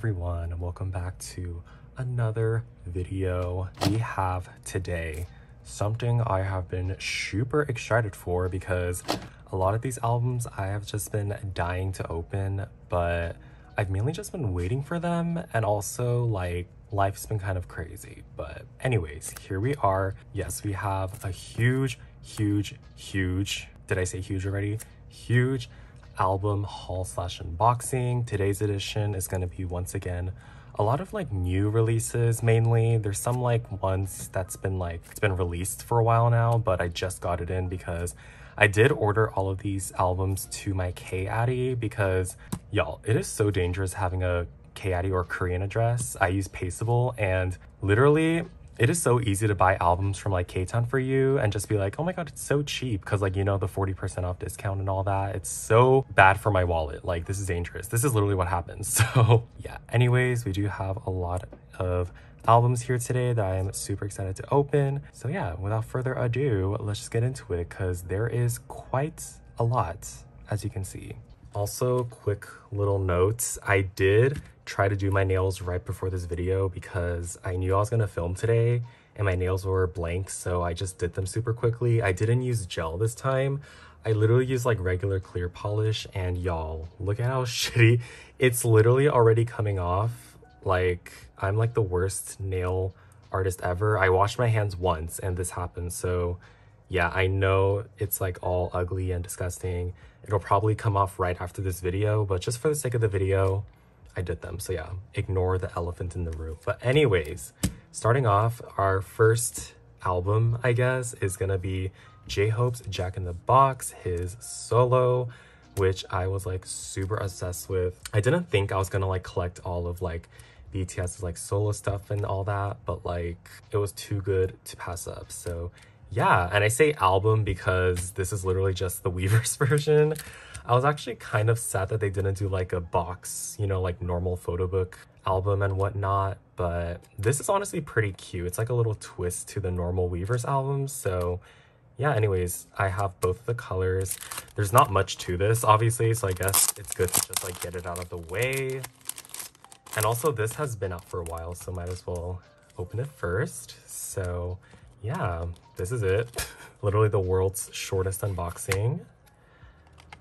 everyone, welcome back to another video. We have today something I have been super excited for because a lot of these albums I have just been dying to open, but I've mainly just been waiting for them and also like life's been kind of crazy. But anyways, here we are. Yes, we have a huge, huge, huge, did I say huge already? Huge album haul slash unboxing. Today's edition is going to be once again a lot of like new releases mainly. There's some like ones that's been like it's been released for a while now, but I just got it in because I did order all of these albums to my K-Addy because y'all, it is so dangerous having a K-Addy or Korean address. I use Paysable and literally it is so easy to buy albums from like Ktown4u and just be like, oh my god, it's so cheap because like you know the 40% off discount and all that. It's so bad for my wallet. Like this is dangerous. This is literally what happens. So yeah. Anyways, we do have a lot of albums here today that I am super excited to open. So yeah, without further ado, let's just get into it because there is quite a lot as you can see. Also, quick little notes. I did try to do my nails right before this video because I knew I was gonna film today and my nails were blank, so I just did them super quickly. I didn't use gel this time. I literally used like regular clear polish and y'all, look at how shitty. It's literally already coming off. Like, I'm like the worst nail artist ever. I washed my hands once and this happened, so yeah, I know it's like all ugly and disgusting. It'll probably come off right after this video, but just for the sake of the video, I did them. So yeah, ignore the elephant in the room. But anyways, starting off, our first album, I guess, is gonna be J-Hope's Jack in the Box, his solo, which I was like super obsessed with. I didn't think I was gonna like collect all of like BTS's like solo stuff and all that, but like it was too good to pass up. So yeah, and I say album because this is literally just the Weverse version. I was actually kind of sad that they didn't do like a box, you know, like normal photo book album and whatnot, but this is honestly pretty cute. It's like a little twist to the normal Weverse albums, so yeah, anyways, I have both the colors. There's not much to this, obviously, so I guess it's good to just like get it out of the way. And also this has been out for a while, so might as well open it first. So yeah, this is it. literally the world's shortest unboxing.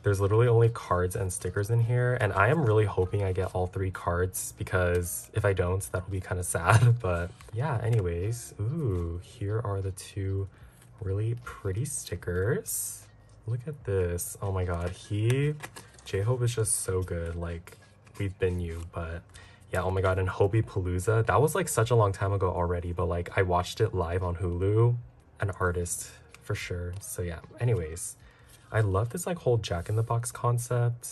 There's literally only cards and stickers in here, and I am really hoping I get all three cards because if I don't, that'll be kind of sad. But yeah, anyways, ooh, here are the two really pretty stickers. Look at this. Oh my god, he, J-Hope is just so good. Like, we've been you, but yeah, oh my god, and Hobipalooza, that was like such a long time ago already, but like I watched it live on Hulu. An artist for sure. So yeah, anyways, I love this like whole Jack in the Box concept.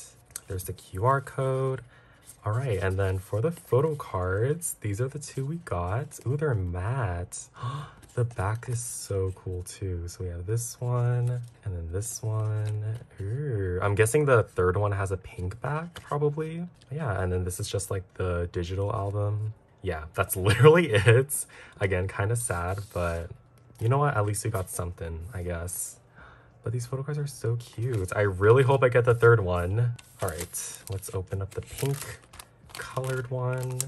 There's the QR code. All right, and then for the photo cards, these are the two we got. Ooh, they're matte. the back is so cool too. So we have this one and then this one. Ooh, I'm guessing the third one has a pink back probably. Yeah, and then this is just like the digital album. Yeah, that's literally it. Again, kind of sad, but you know what? At least we got something, I guess. But these photo cards are so cute. I really hope I get the third one. All right, let's open up the pink colored one.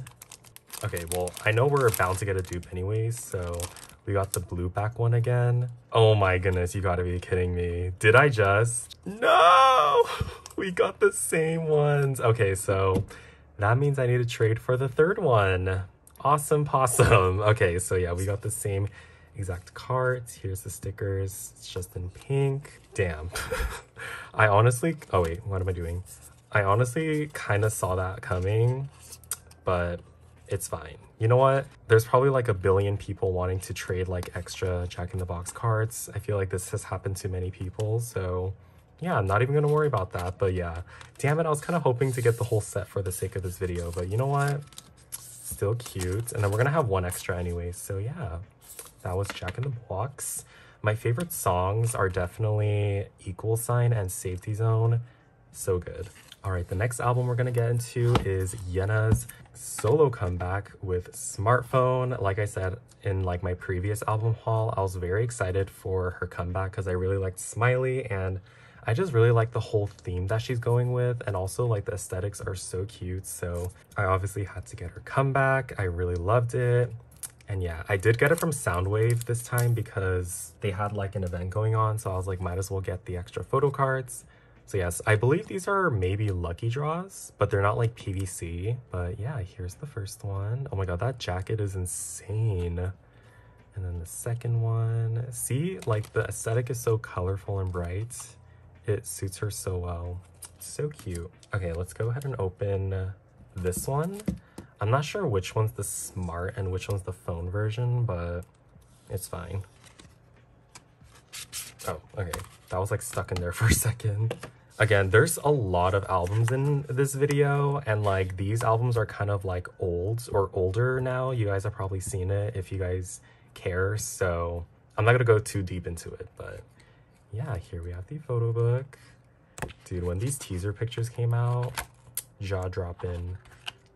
Okay, well, I know we're bound to get a dupe anyways, so we got the blue back one again. Oh my goodness, you gotta be kidding me. Did I just? No! We got the same ones. Okay, so that means I need to trade for the third one. Awesome possum. Okay, so yeah, we got the same exact cards. Here's the stickers. It's just in pink. Damn. I honestly, oh wait, what am I doing? I honestly kind of saw that coming, but it's fine. You know what? There's probably like a billion people wanting to trade like extra Jack in the Box cards. I feel like this has happened to many people, so yeah, I'm not even gonna worry about that. But yeah, damn it, I was kind of hoping to get the whole set for the sake of this video, but you know what? Still cute. And then we're gonna have one extra anyway, so yeah that was Jack in the Box. My favorite songs are definitely Equal Sign and Safety Zone. So good. All right, the next album we're gonna get into is Yena's solo comeback with Smartphone. Like I said in like my previous album haul, I was very excited for her comeback because I really liked Smiley and I just really like the whole theme that she's going with and also like the aesthetics are so cute. So I obviously had to get her comeback. I really loved it. And yeah, I did get it from Soundwave this time because they had like an event going on. So I was like, might as well get the extra photo cards. So yes, I believe these are maybe lucky draws, but they're not like PVC. But yeah, here's the first one. Oh my god, that jacket is insane. And then the second one. See, like the aesthetic is so colorful and bright. It suits her so well. So cute. Okay, let's go ahead and open this one. I'm not sure which one's the smart and which one's the phone version, but it's fine. Oh, okay. That was like stuck in there for a second. Again, there's a lot of albums in this video and like these albums are kind of like old or older now. You guys have probably seen it if you guys care. So I'm not gonna go too deep into it, but yeah, here we have the photo book. Dude, when these teaser pictures came out, jaw dropping.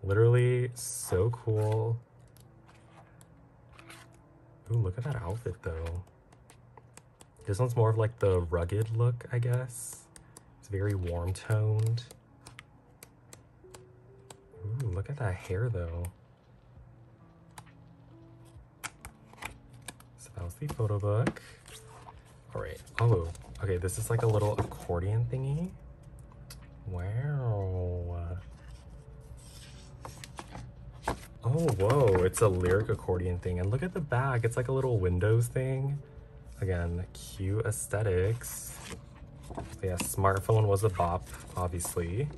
Literally so cool. Ooh, look at that outfit though. This one's more of like the rugged look, I guess. It's very warm toned. Ooh, look at that hair though. So that was the photo book. All right. Oh, okay. This is like a little accordion thingy. Wow. Oh, whoa, it's a lyric accordion thing. And look at the back, it's like a little windows thing. Again, cute aesthetics. yeah, smartphone was a bop, obviously.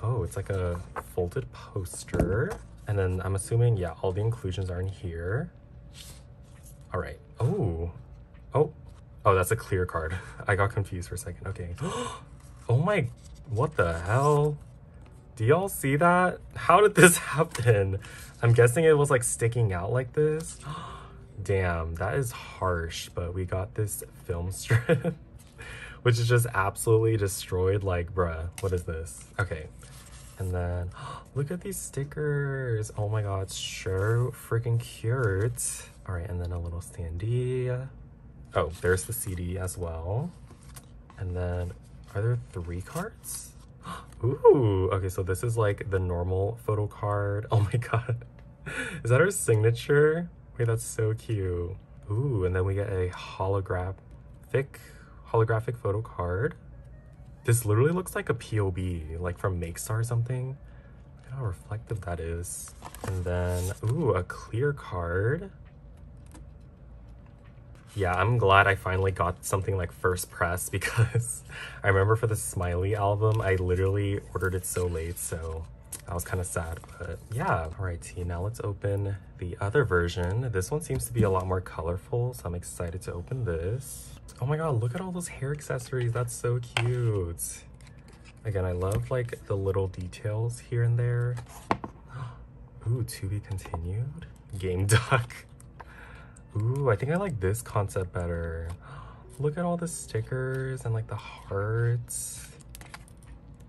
Oh, it's like a folded poster. And then I'm assuming, yeah, all the inclusions are in here. All right. Oh, oh, oh, that's a clear card. I got confused for a second. Okay. Oh my, what the hell? Do y'all see that? How did this happen? I'm guessing it was like sticking out like this. Damn, that is harsh, but we got this film strip, which is just absolutely destroyed. Like, bruh, what is this? Okay. And then, look at these stickers. Oh my god, sure freaking cute. All right, and then a little standee. Oh, there's the CD as well. And then, are there three cards? Ooh, okay, so this is like the normal photo card. Oh my god. Is that her signature? Wait, that's so cute. Ooh, and then we get a holographic, thick holographic photo card. This literally looks like a POB, like from Makestar or something. Look at how reflective that is. And then, ooh, a clear card yeah, I'm glad I finally got something like first press because I remember for the Smiley album, I literally ordered it so late, so I was kind of sad, but yeah. All right, T, now let's open the other version. This one seems to be a lot more colorful, so I'm excited to open this. Oh my god, look at all those hair accessories. That's so cute. Again, I love like the little details here and there. Ooh, to be continued. Game duck. Ooh, I think I like this concept better. Look at all the stickers and like the hearts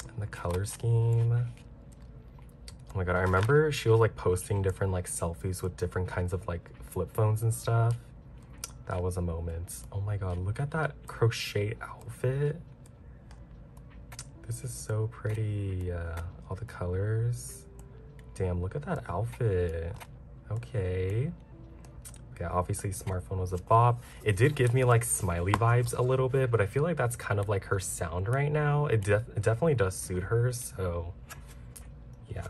and the color scheme. Oh my god, I remember she was like posting different like selfies with different kinds of like flip phones and stuff. That was a moment. Oh my god, look at that crochet outfit. This is so pretty. Uh, all the colors. Damn, look at that outfit. Okay yeah, obviously smartphone was a bop. It did give me like smiley vibes a little bit, but I feel like that's kind of like her sound right now. It, def it definitely does suit her, so yeah.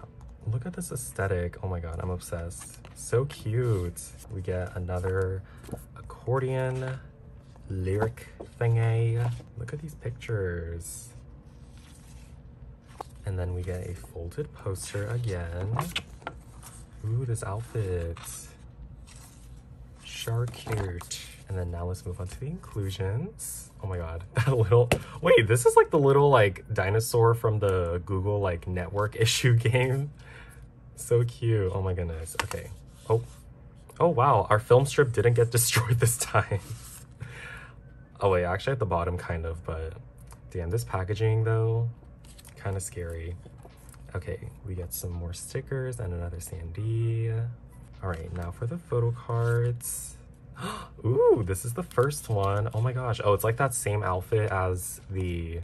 Look at this aesthetic. Oh my god, I'm obsessed. So cute. We get another accordion lyric thingy. Look at these pictures. And then we get a folded poster again. Ooh, this outfit. Charcute. And then now let's move on to the inclusions. Oh my god, that little, wait, this is like the little like dinosaur from the Google like network issue game. So cute, oh my goodness, okay. Oh, oh wow, our film strip didn't get destroyed this time. oh wait, actually at the bottom kind of, but damn, this packaging though, kind of scary. Okay, we get some more stickers and another standee. All right, now for the photo cards. Ooh, this is the first one. Oh my gosh. Oh, it's like that same outfit as the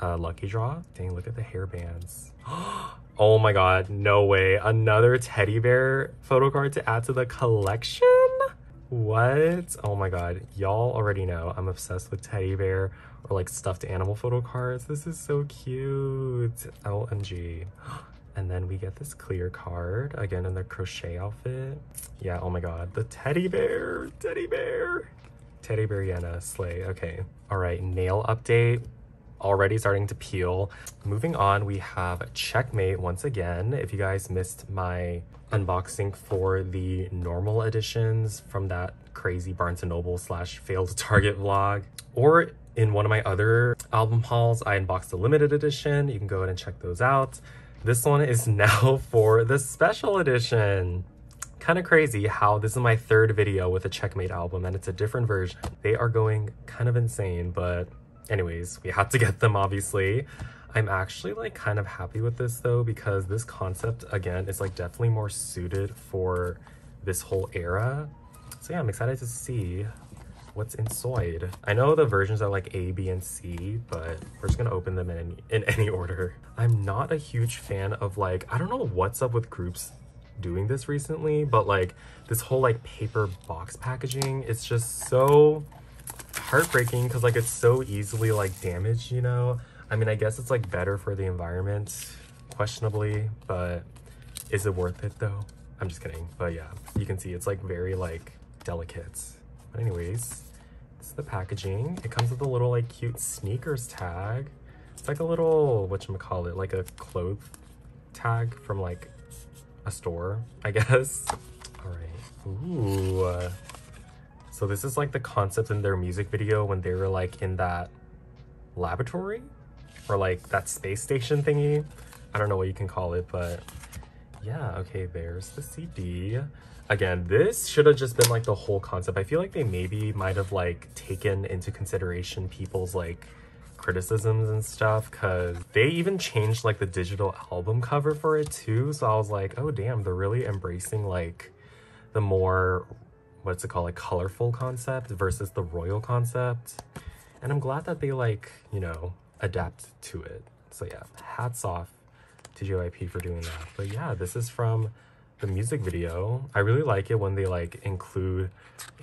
uh, Lucky Draw. Dang, look at the hair bands. Oh my god, no way. Another teddy bear photo card to add to the collection? What? Oh my god, y'all already know I'm obsessed with teddy bear or like stuffed animal photo cards. This is so cute. OMG. And then we get this clear card, again in the crochet outfit. Yeah, oh my god, the teddy bear, teddy bear. Teddy bear Yena, slay, okay. All right, nail update already starting to peel. Moving on, we have Checkmate once again. If you guys missed my unboxing for the normal editions from that crazy Barnes & Noble slash failed Target vlog, or in one of my other album hauls, I unboxed the limited edition. You can go ahead and check those out. This one is now for the special edition. Kind of crazy how this is my third video with a Checkmate album and it's a different version. They are going kind of insane, but anyways, we had to get them obviously. I'm actually like kind of happy with this though because this concept again is like definitely more suited for this whole era. So yeah, I'm excited to see what's inside. I know the versions are like A, B, and C, but we're just gonna open them in in any order. I'm not a huge fan of like, I don't know what's up with groups doing this recently, but like this whole like paper box packaging, it's just so heartbreaking because like it's so easily like damaged, you know? I mean, I guess it's like better for the environment, questionably, but is it worth it though? I'm just kidding. But yeah, you can see it's like very like delicate. But anyways, is the packaging. It comes with a little like cute sneakers tag. It's like a little, whatchamacallit, like a clothes tag from like a store, I guess. All right. Ooh. So this is like the concept in their music video when they were like in that laboratory or like that space station thingy. I don't know what you can call it, but yeah, okay, there's the CD. Again, this should have just been like the whole concept. I feel like they maybe might have like taken into consideration people's like criticisms and stuff because they even changed like the digital album cover for it too. So I was like, oh damn, they're really embracing like the more what's it called, like colorful concept versus the royal concept. And I'm glad that they like, you know, adapt to it. So yeah, hats off JYP for doing that. But yeah, this is from the music video. I really like it when they like include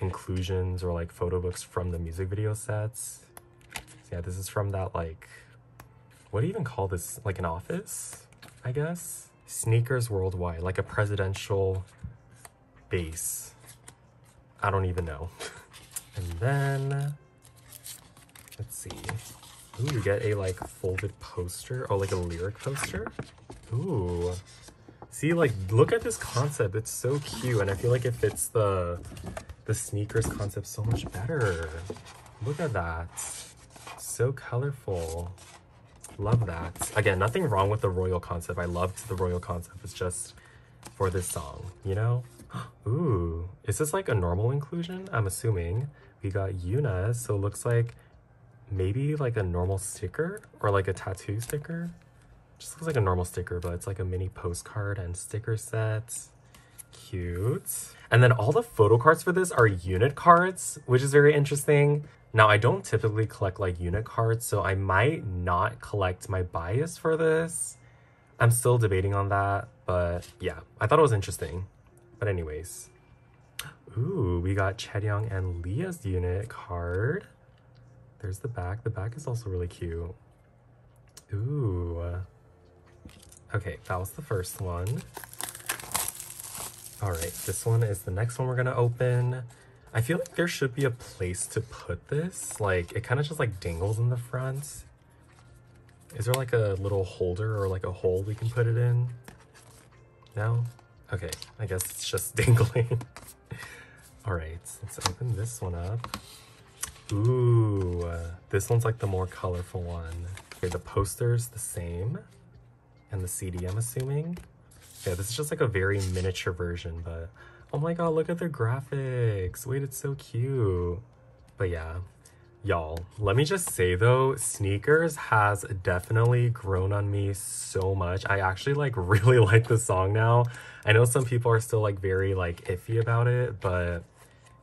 inclusions or like photo books from the music video sets. So yeah, this is from that like, what do you even call this? Like an office, I guess? Sneakers Worldwide, like a presidential base. I don't even know. and then, let's see. Ooh, you get a like folded poster. Oh, like a lyric poster. Ooh. See, like, look at this concept. It's so cute. And I feel like it fits the, the sneakers concept so much better. Look at that. So colorful. Love that. Again, nothing wrong with the royal concept. I loved the royal concept. It's just for this song, you know? Ooh, is this like a normal inclusion? I'm assuming. We got Yuna, so it looks like maybe like a normal sticker or like a tattoo sticker. Just looks like a normal sticker, but it's like a mini postcard and sticker set. Cute. And then all the photo cards for this are unit cards, which is very interesting. Now, I don't typically collect like unit cards, so I might not collect my bias for this. I'm still debating on that, but yeah, I thought it was interesting. But anyways, ooh, we got Chaeryeong and Lia's unit card. There's the back. The back is also really cute. Ooh. Okay, that was the first one. All right, this one is the next one we're gonna open. I feel like there should be a place to put this. Like, it kind of just like dangles in the front. Is there like a little holder or like a hole we can put it in? No? Okay, I guess it's just dangling. All right, let's open this one up. Ooh, this one's like the more colorful one. Okay, the poster's the same. And the CD, I'm assuming. Yeah, this is just like a very miniature version, but oh my god, look at their graphics. Wait, it's so cute. But yeah, Y'all, let me just say though, Sneakers has definitely grown on me so much. I actually like really like the song now. I know some people are still like very like iffy about it, but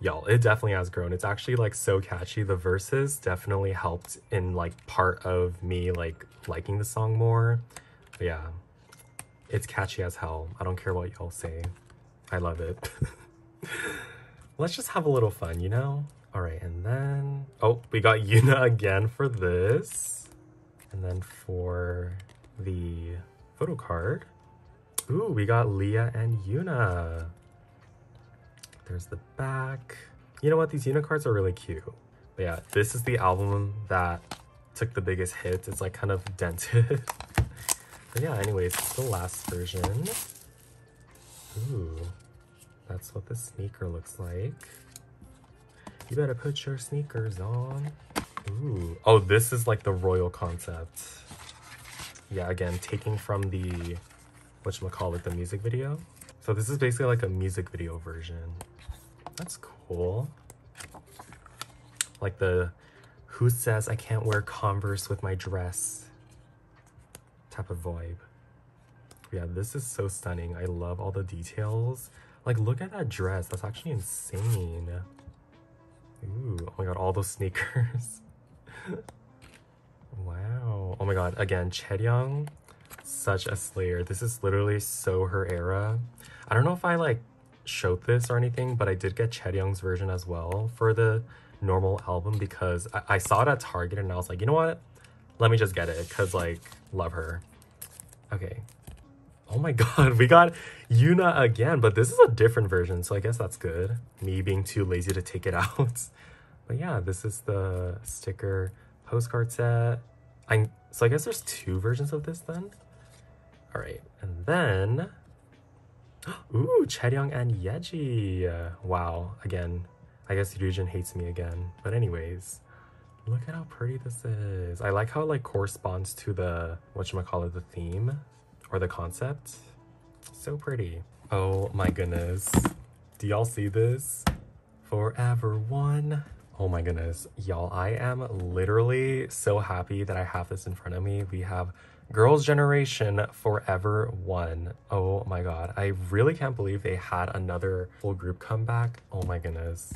y'all, it definitely has grown. It's actually like so catchy. The verses definitely helped in like part of me like liking the song more. Yeah, it's catchy as hell. I don't care what y'all say. I love it. Let's just have a little fun, you know? All right, and then, oh, we got Yuna again for this. And then for the photo card, ooh, we got Lia and Yuna. There's the back. You know what? These Yuna cards are really cute. But yeah, this is the album that took the biggest hits. It's like kind of dented. but yeah, anyways, it's the last version. Ooh, that's what the sneaker looks like. You better put your sneakers on. Ooh. Oh, this is like the royal concept. Yeah, again, taking from the, whatchamacallit, the music video. So this is basically like a music video version. That's cool. Like the who says I can't wear Converse with my dress type of vibe. Yeah, this is so stunning. I love all the details. Like, look at that dress. That's actually insane. Ooh, oh my god, all those sneakers. wow. Oh my god, again, Chaeryeong, such a slayer. This is literally so her era. I don't know if I like showed this or anything, but I did get Chaeryeong's version as well for the normal album because I, I saw it at Target and I was like, you know what? Let me just get it because like, love her. Okay. Oh my god, we got Yuna again, but this is a different version, so I guess that's good. Me being too lazy to take it out. But yeah, this is the sticker postcard set. I so I guess there's two versions of this then. All right, and then Ooh, Chaeryeong and Yeji. Wow, again, I guess Ryujin hates me again. But anyways, look at how pretty this is. I like how it like corresponds to the, whatchamacallit, the theme or the concept. So pretty. Oh my goodness. Do y'all see this? Forever One. Oh my goodness. Y'all, I am literally so happy that I have this in front of me. We have Girls' Generation Forever One. Oh my god. I really can't believe they had another full group comeback. Oh my goodness.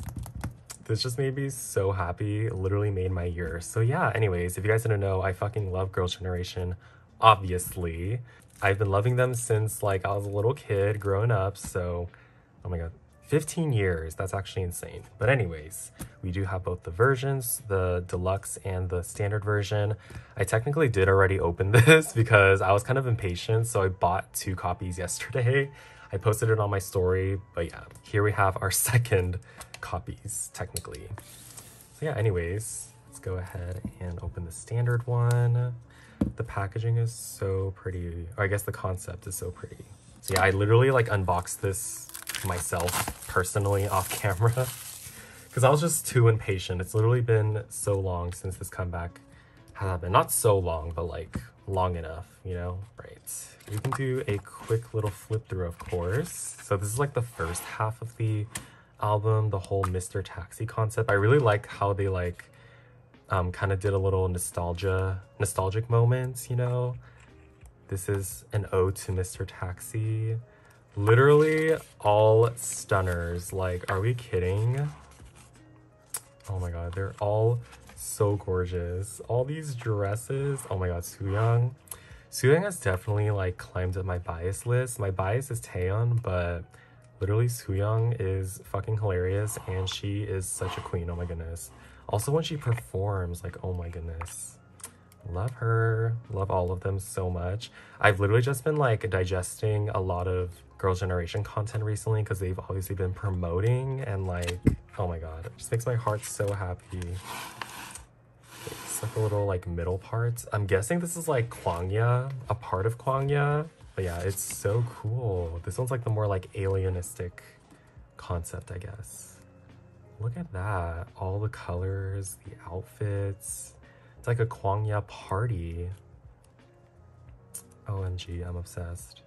This just made me so happy. It literally made my year. So yeah, anyways, if you guys didn't know, I fucking love Girls' Generation, obviously. I've been loving them since like I was a little kid growing up, so oh my god. 15 years, that's actually insane. But anyways, we do have both the versions, the deluxe and the standard version. I technically did already open this because I was kind of impatient, so I bought two copies yesterday. I posted it on my story, but yeah, here we have our second copies, technically. So yeah, anyways, let's go ahead and open the standard one. The packaging is so pretty, or I guess the concept is so pretty. So yeah, I literally like unboxed this myself personally off camera because I was just too impatient. It's literally been so long since this comeback has happened. Not so long, but like long enough, you know? Right. We can do a quick little flip through, of course. So this is like the first half of the album, the whole Mr. Taxi concept. I really like how they like um, kind of did a little nostalgia, nostalgic moments, you know? This is an ode to Mr. Taxi. Literally all stunners. Like, are we kidding? Oh my god, they're all so gorgeous. All these dresses. Oh my god, Sooyoung. Sooyoung has definitely like climbed up my bias list. My bias is Taeyeon, but literally Sooyoung is fucking hilarious and she is such a queen. Oh my goodness. Also when she performs, like, oh my goodness. Love her. Love all of them so much. I've literally just been like digesting a lot of Girls' Generation content recently because they've obviously been promoting and like, oh my god, it just makes my heart so happy. Like a little like middle parts. I'm guessing this is like Kwangya, a part of Kwangya. But yeah, it's so cool. This one's like the more like alienistic concept, I guess. Look at that. All the colors, the outfits. It's like a Kwangya party. OMG, I'm obsessed.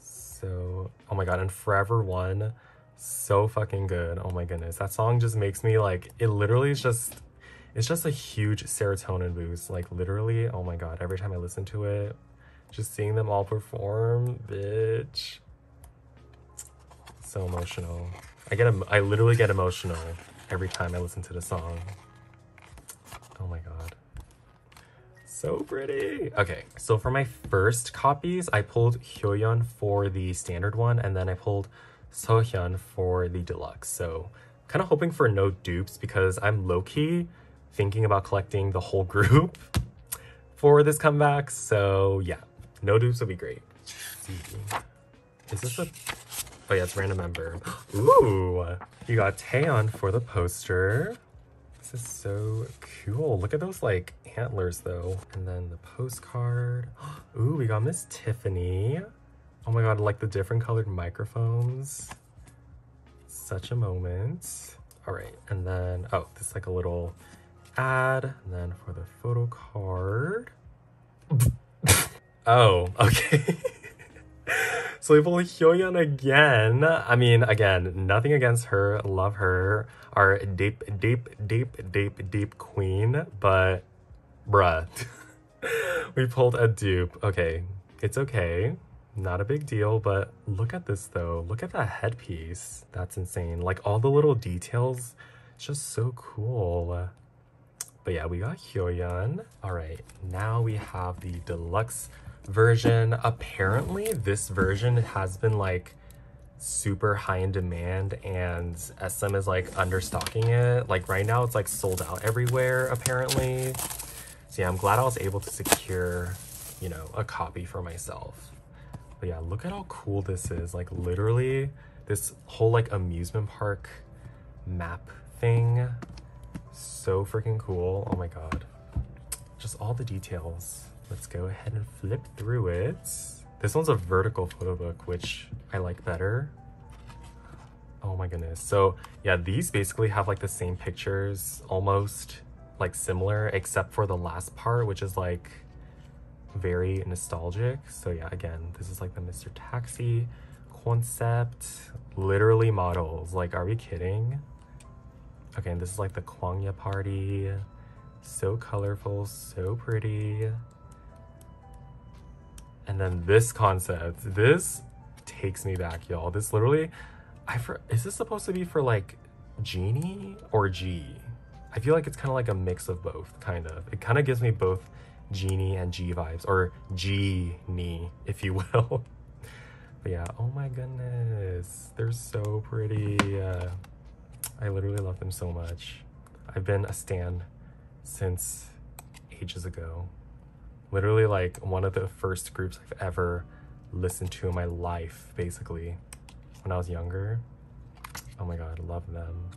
So, oh my god, and Forever One, so fucking good. Oh my goodness. That song just makes me like, it literally is just, it's just a huge serotonin boost. Like literally, oh my god, every time I listen to it, just seeing them all perform, bitch. so emotional. I get, I literally get emotional every time I listen to the song. Oh my god. So pretty. Okay, so for my first copies, I pulled Hyoyeon for the standard one, and then I pulled Seohyun for the deluxe. So kind of hoping for no dupes because I'm low-key thinking about collecting the whole group for this comeback. So yeah, no dupes would be great. Is this a... Oh yeah, it's random member. Ooh, you got Taeyeon for the poster. This is so cool. Look at those like antlers though. And then the postcard. Ooh, we got Miss Tiffany. Oh my god, like the different colored microphones. Such a moment. All right, and then, oh, this is like a little ad. And then for the photo card. oh, okay. so we pull Hyoyeon again. I mean, again, nothing against her. Love her. Our deep, deep, deep, deep, deep queen. But, bruh. we pulled a dupe. Okay, it's okay. Not a big deal, but look at this though. Look at that headpiece. That's insane. Like all the little details, it's just so cool. But yeah, we got Hyoyeon. All right, now we have the deluxe version. Apparently this version has been like super high in demand and SM is like understocking it. Like right now it's like sold out everywhere apparently. So yeah, I'm glad I was able to secure, you know, a copy for myself. But yeah, look at how cool this is. Like literally this whole like amusement park map thing. So freaking cool. Oh my god. Just all the details. Let's go ahead and flip through it. This one's a vertical photo book, which I like better. Oh my goodness. So yeah, these basically have like the same pictures, almost like similar, except for the last part, which is like very nostalgic. So yeah, again, this is like the Mr. Taxi concept, literally models. Like, are we kidding? Okay, and this is like the Kwangya party. So colorful, so pretty. And then this concept, this takes me back, y'all. This literally, I for, is this supposed to be for like Genie or Gee? I feel like it's kind of like a mix of both, kind of. It kind of gives me both Genie and Gee vibes, or Genie, if you will. but yeah, oh my goodness, they're so pretty. Uh, I literally love them so much. I've been a stan since ages ago. Literally like one of the first groups I've ever listened to in my life, basically, when I was younger. Oh my god, love them.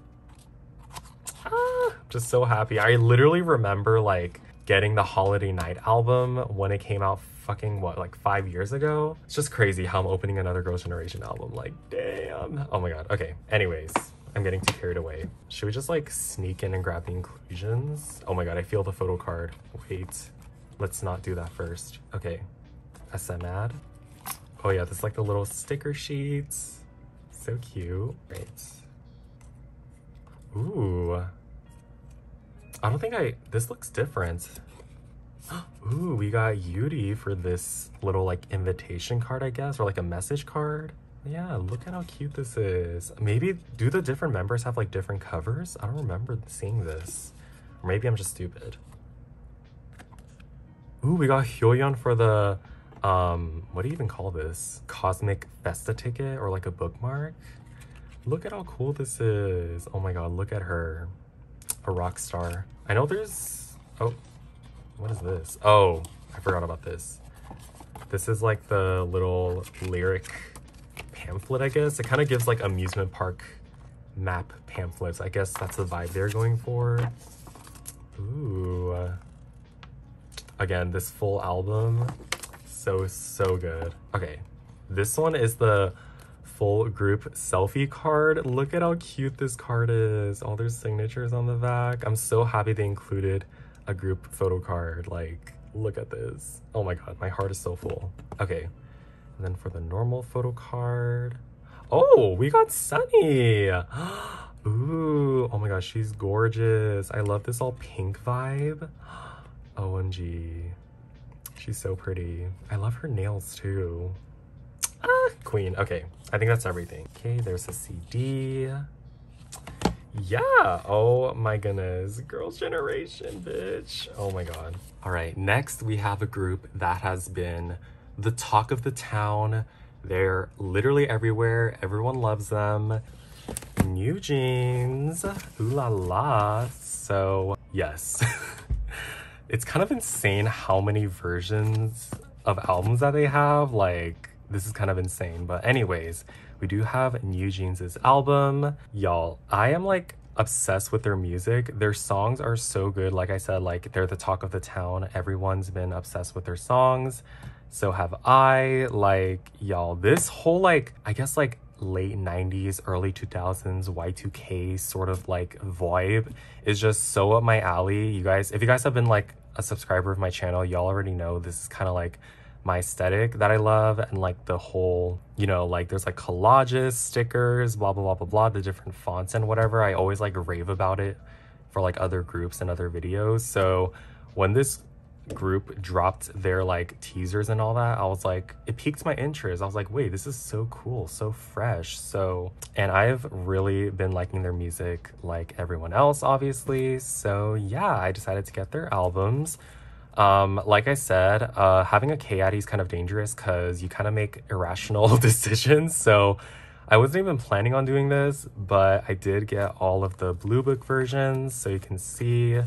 Ah, just so happy. I literally remember like getting the Holiday Night album when it came out fucking what like five years ago it's just crazy how i'm opening another girls generation album like damn oh my god okay anyways i'm getting too carried away. Should we just like sneak in and grab the inclusions? Oh my god i feel the photo card. Wait let's not do that first. Okay sm ad. Oh yeah this is like the little sticker sheets. So cute. Right. Ooh. I don't think I, this looks different. Ooh, we got Yuri for this little like invitation card, I guess, or like a message card. Yeah, look at how cute this is. Maybe, do the different members have like different covers? I don't remember seeing this. Or maybe I'm just stupid. Ooh, we got Hyoyeon for the, um, what do you even call this? Cosmic Festa ticket or like a bookmark? Look at how cool this is. Oh my god, look at her a rock star. I know there's... Oh, what is this? Oh, I forgot about this. This is like the little lyric pamphlet, I guess. It kind of gives like amusement park map pamphlets. I guess that's the vibe they're going for. Ooh. Again, this full album, so, so good. Okay, this one is the full group selfie card. Look at how cute this card is. All their signatures on the back. I'm so happy they included a group photo card. Like, look at this. Oh my god, my heart is so full. Okay, and then for the normal photo card. Oh, we got Sunny. Ooh, oh my gosh, she's gorgeous. I love this all pink vibe. OMG. She's so pretty. I love her nails too. Ah, queen. Okay, I think that's everything. Okay, there's a CD. Yeah. Oh my goodness. Girls' Generation, bitch. Oh my god. All right. Next, we have a group that has been the talk of the town. They're literally everywhere. Everyone loves them. New Jeans. Ooh la la. So, yes. it's kind of insane how many versions of albums that they have. Like, this is kind of insane. But, anyways, we do have New Jeans' album. Y'all, I am like obsessed with their music. Their songs are so good. Like I said, like they're the talk of the town. Everyone's been obsessed with their songs. So have I. Like, y'all, this whole like, I guess like late 90s, early 2000s, Y2K sort of like vibe is just so up my alley. You guys, if you guys have been like a subscriber of my channel, y'all already know this is kind of like my aesthetic that I love and like the whole, you know, like there's like collages, stickers, blah, blah, blah, blah, blah, the different fonts and whatever. I always like rave about it for like other groups and other videos. So when this group dropped their like teasers and all that, I was like, it piqued my interest. I was like, wait, this is so cool, so fresh. So, and I've really been liking their music like everyone else, obviously. So, yeah, I decided to get their albums. Um, like I said, uh, having a K-Addy is kind of dangerous because you kind of make irrational decisions. So I wasn't even planning on doing this, but I did get all of the Blue Book versions. So you can see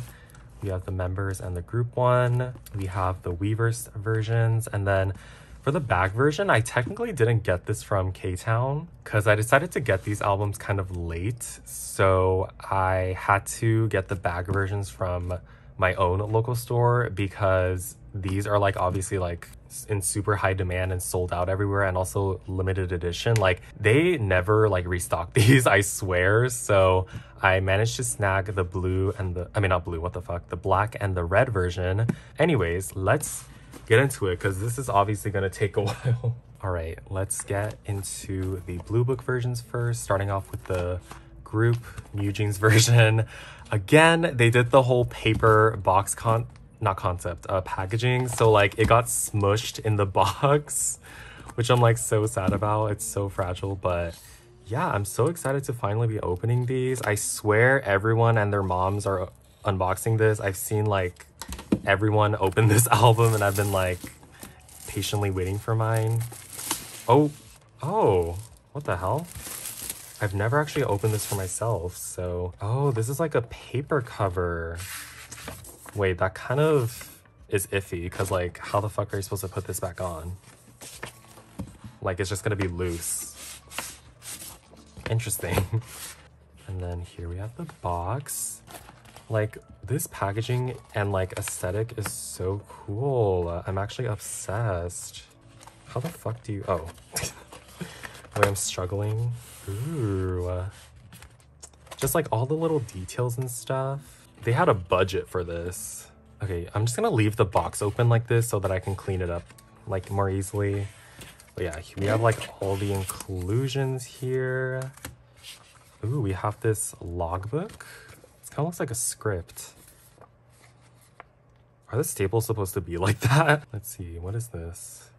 we have the members and the group one. We have the Weverse versions. And then for the bag version, I technically didn't get this from K-Town because I decided to get these albums kind of late. So I had to get the bag versions from my own local store because these are like obviously like in super high demand and sold out everywhere and also limited edition like they never like restock these i swear so i managed to snag the blue and the i mean not blue what the fuck the black and the red version. Anyways let's get into it because this is obviously going to take a while. All right let's get into the blue book versions first starting off with the group New version. Again they did the whole paper box con not concept uh packaging. So like it got smushed in the box which i'm like so sad about. It's so fragile but yeah i'm so excited to finally be opening these i swear everyone and their moms are unboxing this i've seen like everyone open this album and i've been like patiently waiting for mine oh oh what the hell I've never actually opened this for myself, so... Oh, this is like a paper cover. Wait, that kind of is iffy, because like, how the fuck are you supposed to put this back on? Like, it's just gonna be loose. Interesting. and then here we have the box. Like, this packaging and like aesthetic is so cool. I'm actually obsessed. How the fuck do you... Oh. Wait, I'm struggling. Ooh. Just like all the little details and stuff. They had a budget for this. Okay, I'm just gonna leave the box open like this so that I can clean it up like more easily. But yeah, we have like all the inclusions here. Ooh, we have this logbook. It kind of looks like a script. Are the staples supposed to be like that? Let's see, what is this?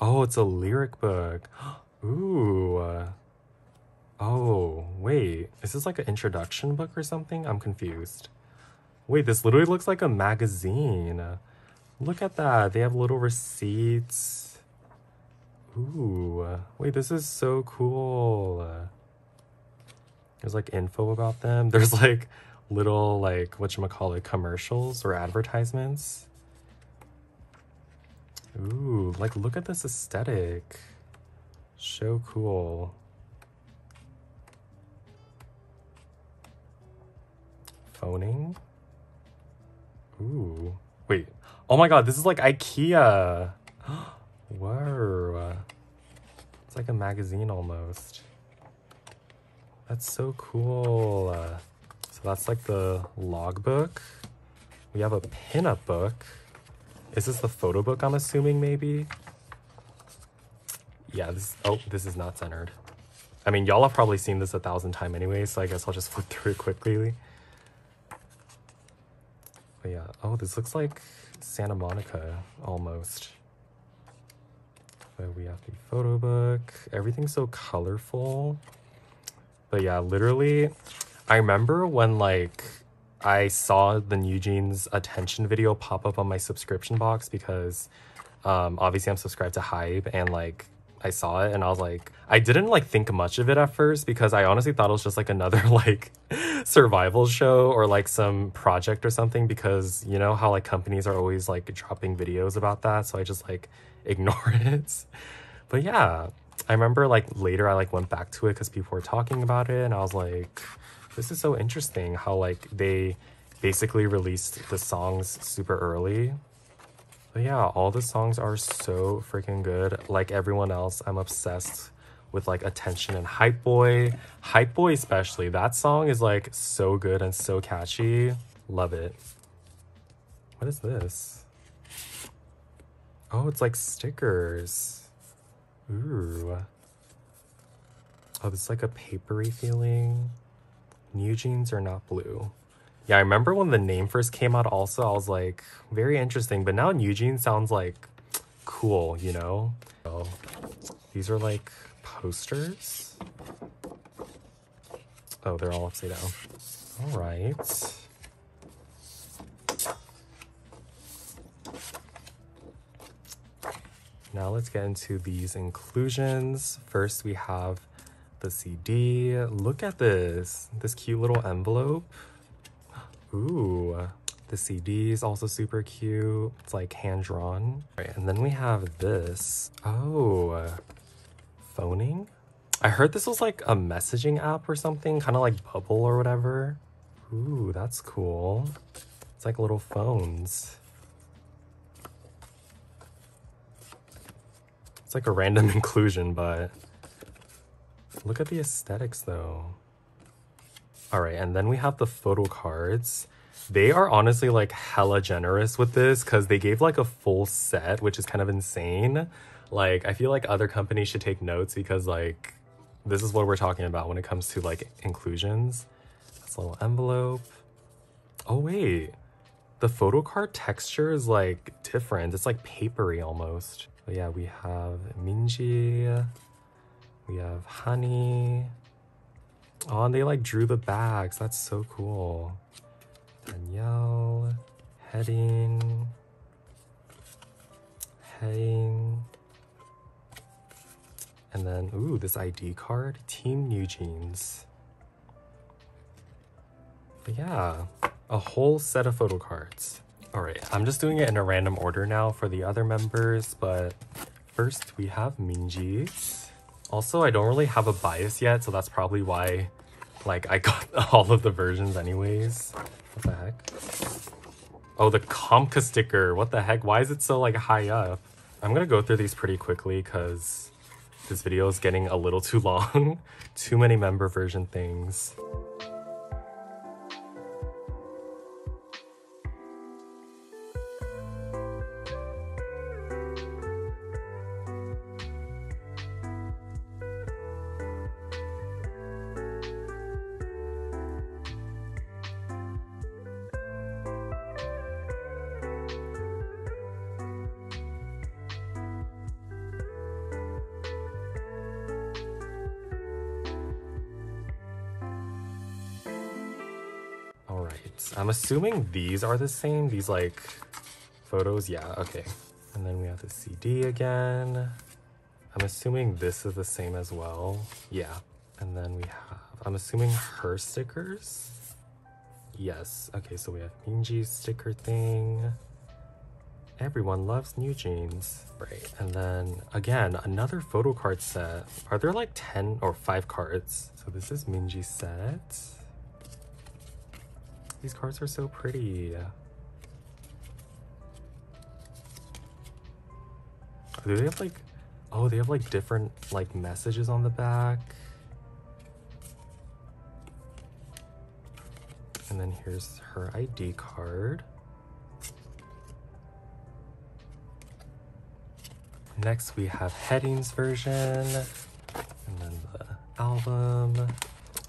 Oh, it's a lyric book. Ooh. Uh, oh, wait. Is this like an introduction book or something? I'm confused. Wait, this literally looks like a magazine. Look at that. They have little receipts. Ooh. Wait, this is so cool. There's like info about them. There's like little like whatchamacallit commercials or advertisements. Ooh, like look at this aesthetic. So cool. Phoning. Ooh. Wait. Oh my god, this is like IKEA. Whoa. It's like a magazine almost. That's so cool. Uh, so that's like the logbook. We have a pinup book. Is this the photo book I'm assuming maybe? yeah, this, oh, this is not centered. I mean, y'all have probably seen this a thousand times anyway, so I guess I'll just flip through it quickly. But yeah, oh, this looks like Santa Monica, almost. We have the photo book. Everything's so colorful. But yeah, literally, I remember when like I saw the New Jeans attention video pop up on my subscription box because um, obviously I'm subscribed to Hybe and like I saw it and I was like, I didn't like think much of it at first because I honestly thought it was just like another like survival show or like some project or something because you know how like companies are always like dropping videos about that. So I just like ignore it. But yeah, I remember like later I like went back to it because people were talking about it and I was like, this is so interesting how like they basically released the songs super early but yeah, all the songs are so freaking good. Like everyone else, I'm obsessed with like attention and hype boy. Hype boy especially that song is like so good and so catchy. Love it. What is this? Oh it's like stickers. Ooh. Oh it's like a papery feeling. New jeans are not blue. Yeah, I remember when the name first came out also, I was like, very interesting. But now Eugene sounds like cool, you know? So, these are like posters. Oh, they're all upside down. All right. Now let's get into these inclusions. First, we have the CD. Look at this, this cute little envelope. Ooh, the CD is also super cute. It's like hand-drawn. Right, and then we have this. Oh, phoning? I heard this was like a messaging app or something, kind of like Bubble or whatever. Ooh, that's cool. It's like little phones. It's like a random inclusion, but look at the aesthetics though. All right, and then we have the photo cards. They are honestly like hella generous with this because they gave like a full set, which is kind of insane. Like, I feel like other companies should take notes because like this is what we're talking about when it comes to like inclusions. That's a little envelope. Oh wait, the photo card texture is like different. It's like papery almost. But yeah, we have Minji, we have Hanni, Oh, and they like drew the bags. That's so cool. Danielle, heading, heading. And then, ooh, this ID card, Team New Jeans. But yeah, a whole set of photo cards. All right, I'm just doing it in a random order now for the other members, but first we have Minji's. Also, I don't really have a bias yet, so that's probably why like I got all of the versions anyways. What the heck? Oh, the Comca sticker. What the heck? Why is it so like high up? I'm gonna go through these pretty quickly because this video is getting a little too long. too many member version things. I'm assuming these are the same. These like photos. Yeah, okay. And then we have the CD again. I'm assuming this is the same as well. Yeah. And then we have, I'm assuming her stickers. Yes. Okay, so we have Minji's sticker thing. Everyone loves new jeans. Right. And then again, another photo card set. Are there like 10 or 5 cards? So this is Minji's set. These cards are so pretty. Do they have like, oh, they have like different like messages on the back. And then here's her ID card. Next we have Heading's version, and then the album.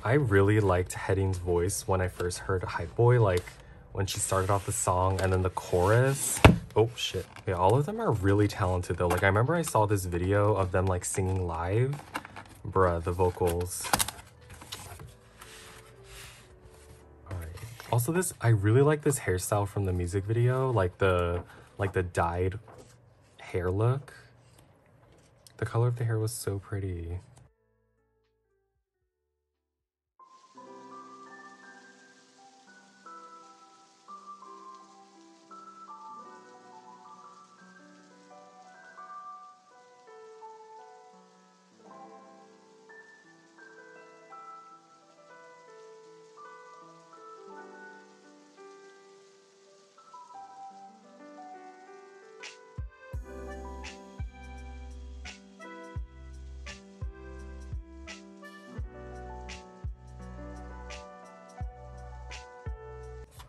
I really liked Heading's voice when I first heard Hype Boy, like when she started off the song and then the chorus. Oh shit. Yeah, all of them are really talented though. Like I remember I saw this video of them like singing live. Bruh, the vocals. Also this I really like this hairstyle from the music video. Like the like the dyed hair look. The color of the hair was so pretty.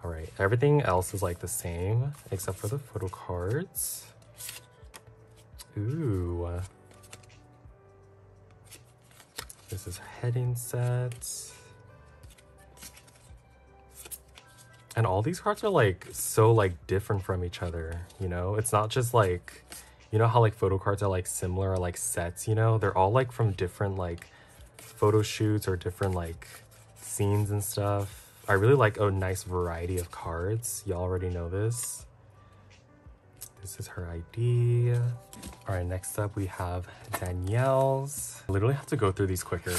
All right, everything else is like the same except for the photo cards. Ooh. This is heading set. And all these cards are like so like different from each other, you know? It's not just like you know how like photo cards are like similar or like sets, you know? They're all like from different like photo shoots or different like scenes and stuff. I really like a nice variety of cards. Y'all already know this. This is her ID. All right, next up we have Danielle's. I literally have to go through these quicker.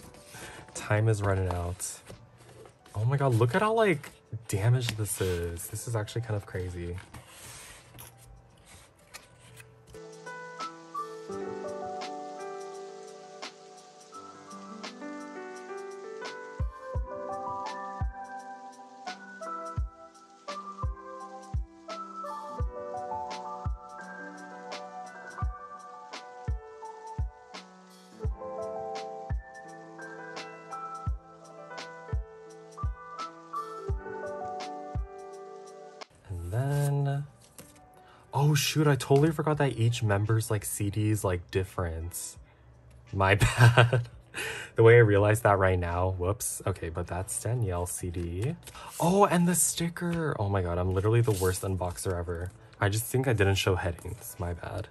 Time is running out. Oh my god, look at how like damaged this is. This is actually kind of crazy. I totally forgot that each member's like CD is like different. My bad. the way I realized that right now, whoops. Okay, but that's Danielle CD. Oh, and the sticker. Oh my god, I'm literally the worst unboxer ever. I just think I didn't show headings. My bad.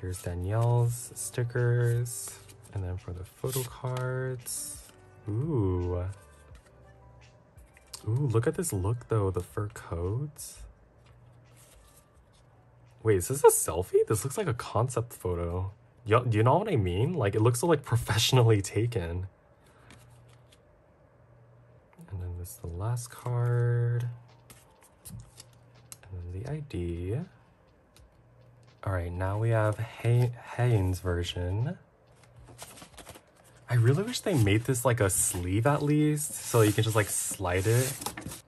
Here's Danielle's stickers. And then for the photo cards. Ooh. Ooh, look at this look though, the fur coats. Wait, is this a selfie? This looks like a concept photo. Do you know what I mean? Like, it looks so, like, professionally taken. And then this is the last card. And then the ID. All right, now we have Hay Haynes version. I really wish they made this like a sleeve at least, so you can just like slide it.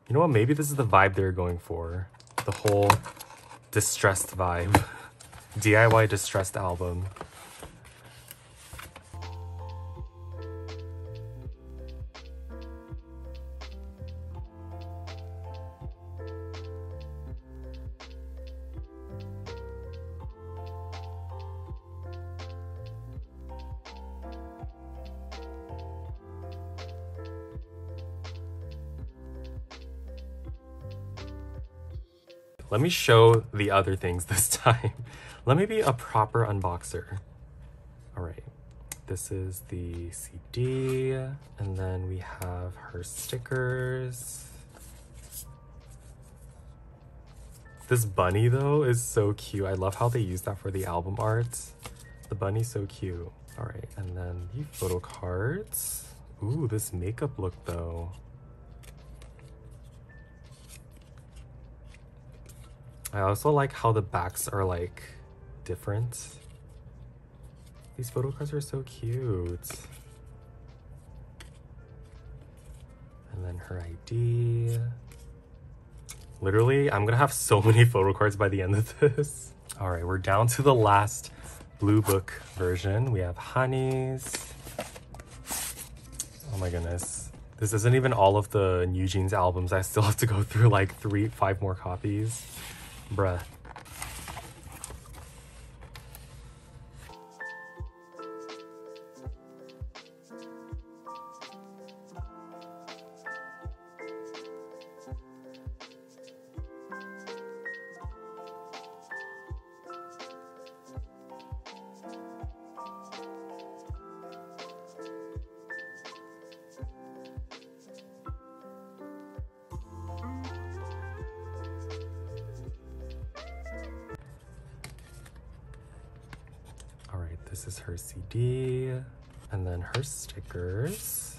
You know what, maybe this is the vibe they're going for. The whole distressed vibe. DIY distressed album. Let me show the other things this time. Let me be a proper unboxer. All right, this is the CD, and then we have her stickers. This bunny though is so cute. I love how they use that for the album art. The bunny's so cute. All right, and then the photo cards. Ooh, this makeup look though. I also like how the backs are like different. These photo cards are so cute. And then her ID. Literally, I'm gonna have so many photo cards by the end of this. All right, we're down to the last blue book version. We have Hanni's. Oh my goodness. This isn't even all of the New Jeans albums. I still have to go through like three, five more copies. Bruh. This is her CD, and then her stickers.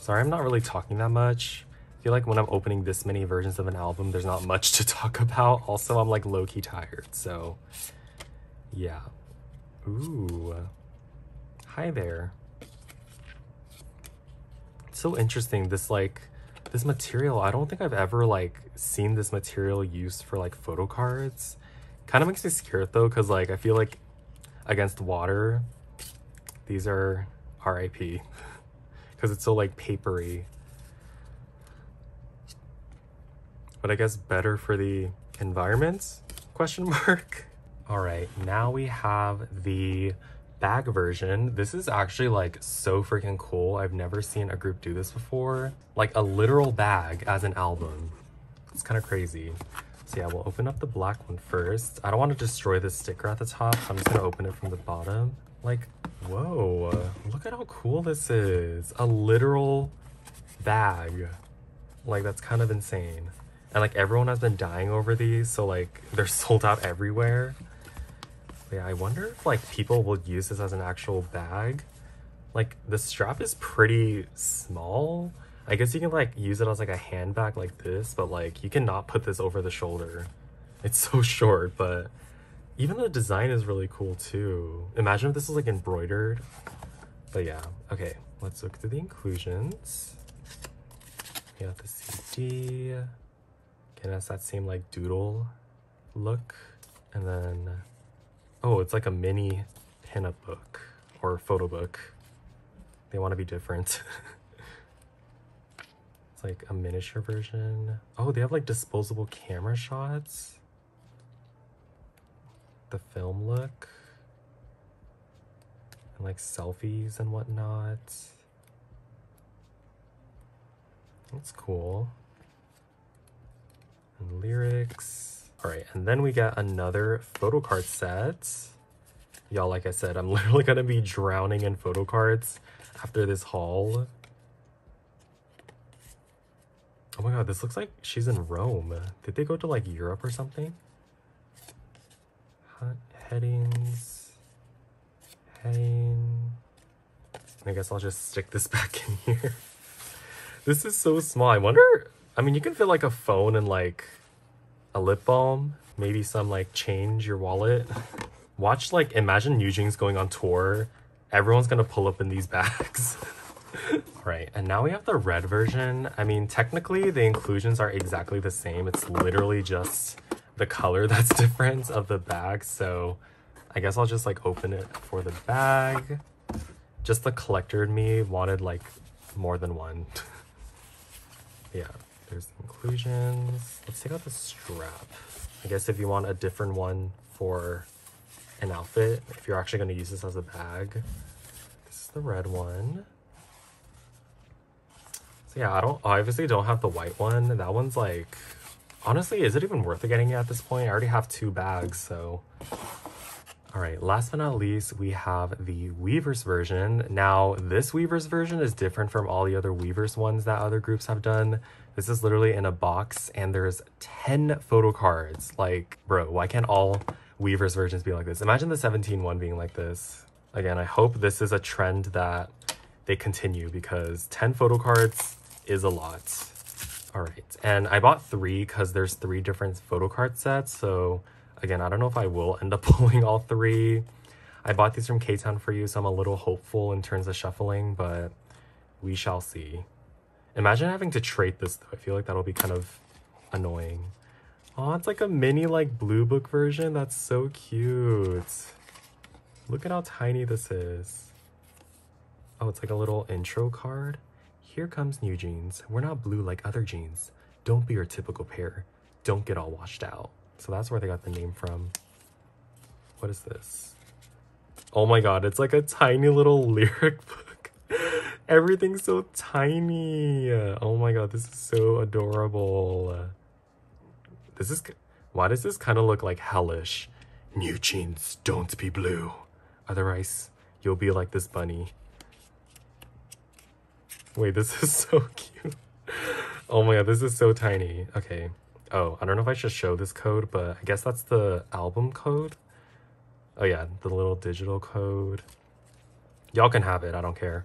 Sorry, I'm not really talking that much. I feel like when I'm opening this many versions of an album, there's not much to talk about. Also, I'm like low-key tired, so yeah. Ooh. Hi there. It's so interesting, this like, this material, I don't think I've ever like seen this material used for like photo cards. Kind of makes me scared though, because like I feel like against water, these are RIP because it's so like papery. But I guess better for the environment? Question mark. All right, now we have the bag version. This is actually like so freaking cool. I've never seen a group do this before. Like a literal bag as an album. It's kind of crazy. So yeah, we'll open up the black one first. I don't want to destroy the sticker at the top, so I'm just gonna open it from the bottom. Like, whoa, look at how cool this is. A literal bag. Like, that's kind of insane. And like everyone has been dying over these, so like they're sold out everywhere. I wonder if like people will use this as an actual bag. Like the strap is pretty small. I guess you can like use it as like a handbag like this, but like you cannot put this over the shoulder. It's so short, but even the design is really cool too. Imagine if this was like embroidered. But yeah, okay, let's look through the inclusions. We got the CD. Again, has that same like doodle look. And then, oh, it's like a mini pinup book or photo book. They want to be different. it's like a miniature version. Oh, they have like disposable camera shots the film look and like selfies and whatnot. That's cool. And lyrics. All right, and then we get another photo card set. Y'all, like I said, I'm literally gonna be drowning in photo cards after this haul. Oh my god, this looks like she's in Rome. Did they go to like Europe or something? headings, heading. I guess I'll just stick this back in here. this is so small. I wonder, I mean, you can fit like a phone and like a lip balm, maybe some like change your wallet. Watch like, imagine NewJeans going on tour. Everyone's gonna pull up in these bags. right, and now we have the red version. I mean, technically the inclusions are exactly the same. It's literally just the color that's different of the bag. So I guess I'll just like open it for the bag. Just the collector in me wanted like more than one. yeah, there's the inclusions. Let's take out the strap. I guess if you want a different one for an outfit, if you're actually going to use this as a bag, this is the red one. So yeah, I don't obviously don't have the white one. That one's like Honestly, is it even worth it getting it at this point? I already have two bags, so... Alright, last but not least, we have the Weverse version. Now, this Weverse version is different from all the other Weverse ones that other groups have done. This is literally in a box, and there's 10 photo cards. Like, bro, why can't all Weverse versions be like this? Imagine the 17 one being like this. Again, I hope this is a trend that they continue, because 10 photo cards is a lot. All right, and I bought three because there's three different photo card sets. So again, I don't know if I will end up pulling all three. I bought these from Ktown4u, so I'm a little hopeful in terms of shuffling, but we shall see. Imagine having to trade this though. I feel like that'll be kind of annoying. Oh, it's like a mini like blue book version. That's so cute. Look at how tiny this is. Oh, it's like a little intro card. Here comes new jeans. We're not blue like other jeans. Don't be your typical pair. Don't get all washed out. So that's where they got the name from. What is this? Oh my god, it's like a tiny little lyric book. Everything's so tiny. Oh my god, this is so adorable. This is... Why does this kind of look like hellish? NewJeans, don't be blue. Otherwise, you'll be like this bunny. Wait, this is so cute. Oh my god, this is so tiny. Okay. Oh, I don't know if I should show this code, but I guess that's the album code. Oh yeah, the little digital code. Y'all can have it, I don't care.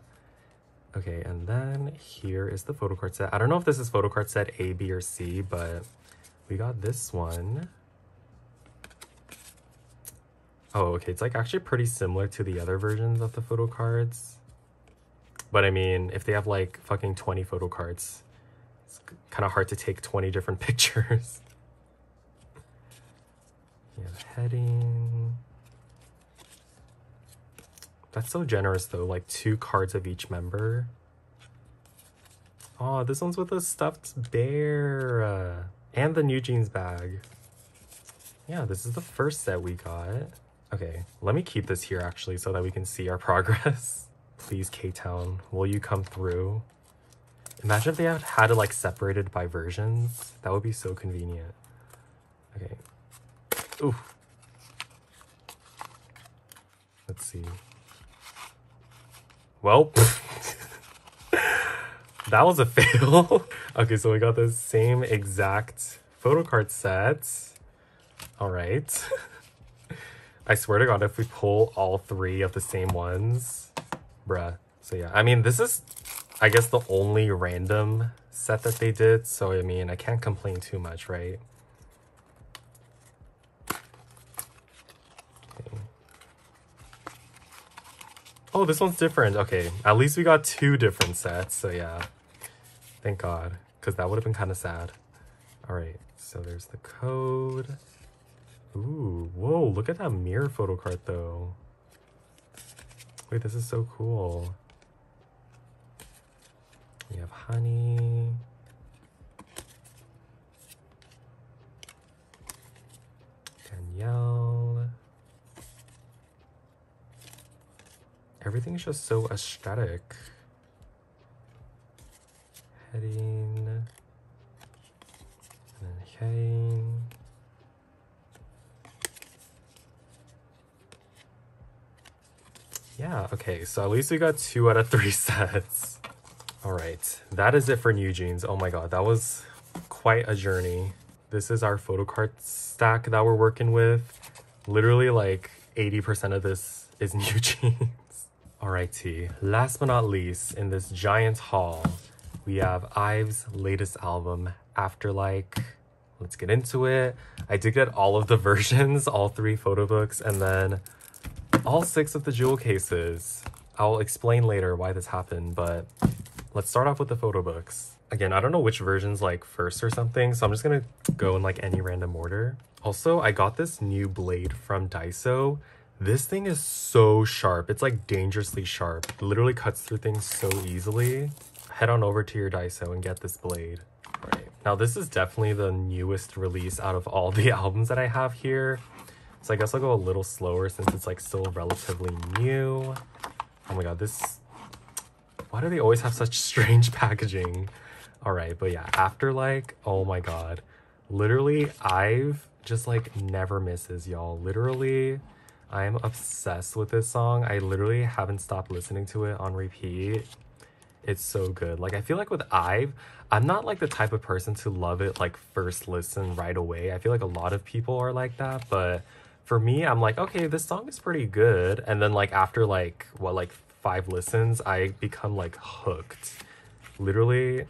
Okay, and then here is the photo card set. I don't know if this is photo card set A, B, or C, but we got this one. Oh, okay, it's like actually pretty similar to the other versions of the photo cards. But I mean, if they have like fucking 20 photo cards, kind of hard to take 20 different pictures. Yeah, heading. That's so generous though, like two cards of each member. Oh, this one's with a stuffed bear. Uh, and the New Jeans bag. Yeah, this is the first set we got. Okay, let me keep this here actually so that we can see our progress. Please, K-Town, will you come through? Imagine if they had, had it like separated by versions. That would be so convenient. Okay. Ooh. Let's see. Well, that was a fail. okay, so we got the same exact photo card set. All right. I swear to God, if we pull all three of the same ones, bruh. So yeah, I mean, this is, I guess, the only random set that they did. So, I mean, I can't complain too much, right? Oh, this one's different. Okay, at least we got two different sets. So yeah, thank God, because that would have been kind of sad. All right, so there's the code. Ooh, whoa, look at that mirror photo card though. Wait, this is so cool. We have Hanni. Danielle. Everything's just so aesthetic. Heading. And then heading. Yeah, okay, so at least we got two out of three sets. All right, that is it for New Jeans. Oh my god, that was quite a journey. This is our photo card stack that we're working with. Literally like 80% of this is New Jeans. Alrighty, last but not least, in this giant haul, we have IVE's latest album, Afterlike. Let's get into it. I did get all of the versions, all three photo books, and then all six of the jewel cases. I'll explain later why this happened, but let's start off with the photo books. Again, I don't know which version's like first or something, so I'm just gonna go in like any random order. Also, I got this new blade from Daiso. This thing is so sharp. It's like dangerously sharp. It literally cuts through things so easily. Head on over to your Daiso and get this blade. All right. Now this is definitely the newest release out of all the albums that I have here. So I guess I'll go a little slower since it's like still relatively new. Oh my god, this... Why do they always have such strange packaging? Alright, but yeah, after like, oh my god. Literally, IVE just like never misses, y'all. Literally, I am obsessed with this song. I literally haven't stopped listening to it on repeat. It's so good. Like, I feel like with IVE, I'm not like the type of person to love it like first listen right away. I feel like a lot of people are like that, but for me, I'm like, okay, this song is pretty good. And then like after like, what, like five listens, I become like hooked. Literally,